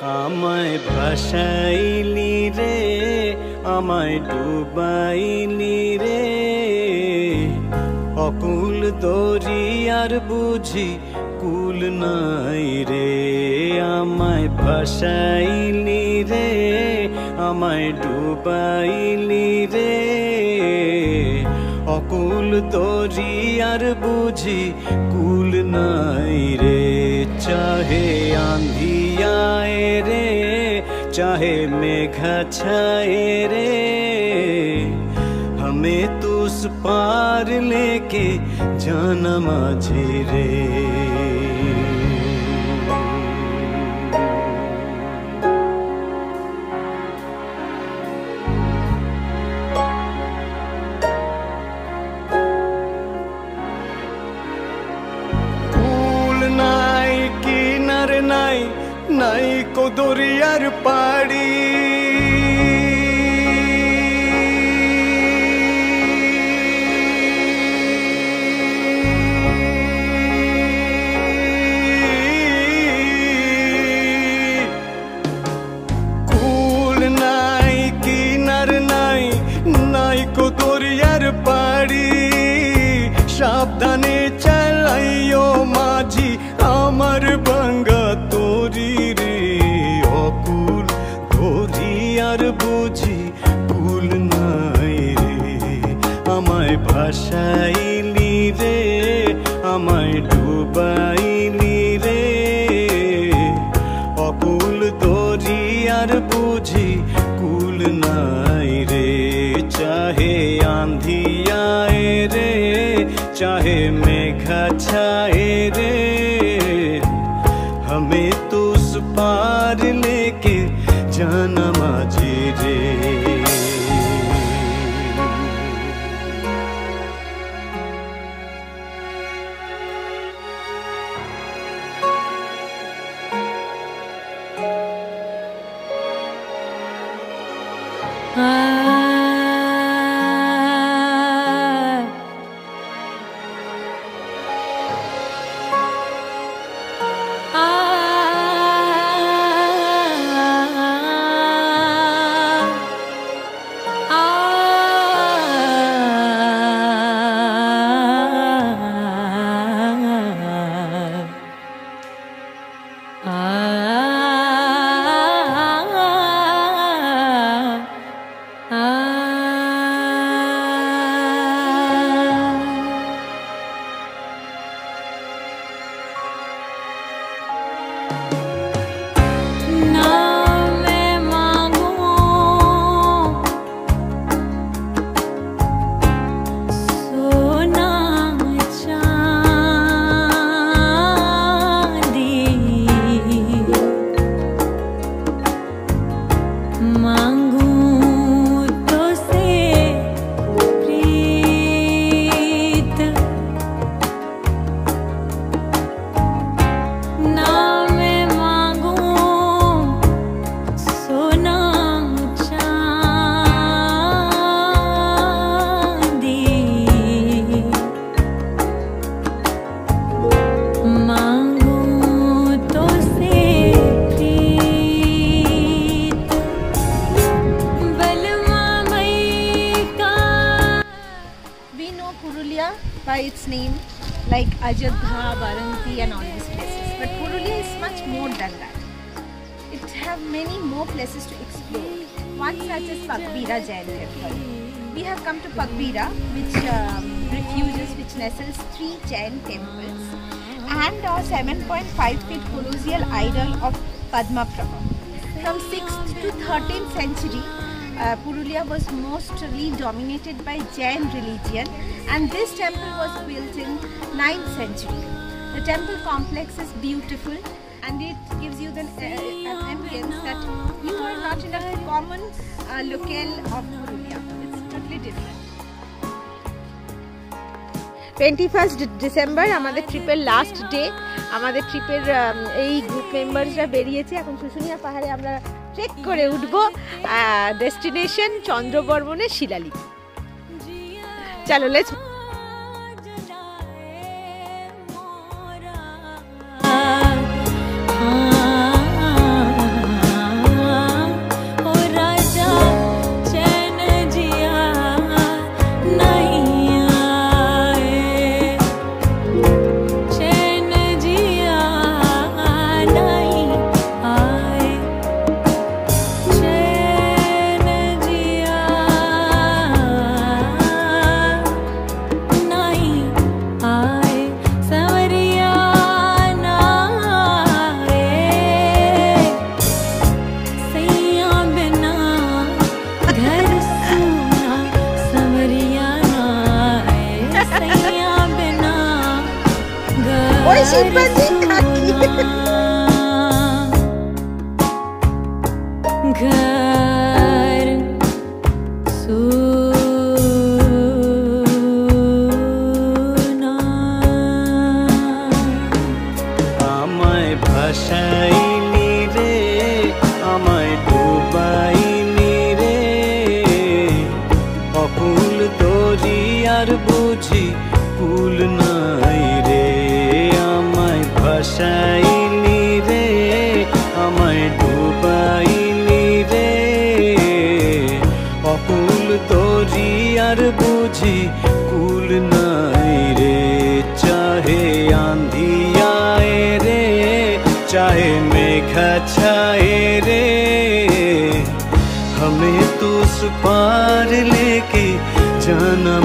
আমায় ভাসাইলি রে, আমায় ডুবাইলি রে। অকুল দরিয়ার বুঝি কুল নাই রে। আমায় ভাসাইলি রে, আমায় ডুবাইলি রে। অকুল দরিয়ার বুঝি কুল নাই রে। চাহে आए रे चाहे मेघा छाए रे। हमें तो उस पार लेके जाना माझे रे। নাই কো দরিয়ার পাড়ি ভাসাইলি রে, আমায় ডুবাইলি রে। অকুল দরিয়ার বুঝি কুল নাই রে, চাহে আন্ধিয়ায় রে, চাহে মেঘা ছায় রে। हमें तो उस লেকে জানা Bye. Purulia by its name, like Ajodha, Baranti, and all these places. But Purulia is much more than that. It have many more places to explore. One such is Pagbira Jain Temple. We have come to Pagbira, which um, refuges, which nestles three Jain temples, and a 7.5 feet colossal idol of Padma Prabha. From 6th to 13th century, Purulia was mostly dominated by Jain religion and this temple was built in 9th century. The temple complex is beautiful and it gives you the, uh, ambience that you are not in a common uh, locale of Purulia. It's totally different. Twenty first December আমাদের ট্রিপের last day আমাদের ট্রিপের এই group মেম্বার্সরা বেরিয়েছে এখন শুশুনিয়া পাহাড়ে আমরা trek করে উঠব ডেস্টিনেশন চন্দ্রবর্মনের শিলালিপি। চলো লেটস आशीर्वाद सी कूल रे, चाहे आंधी आए रे, चाहे मेघा छाए रे। हमें तो सुपार पार लेके जाना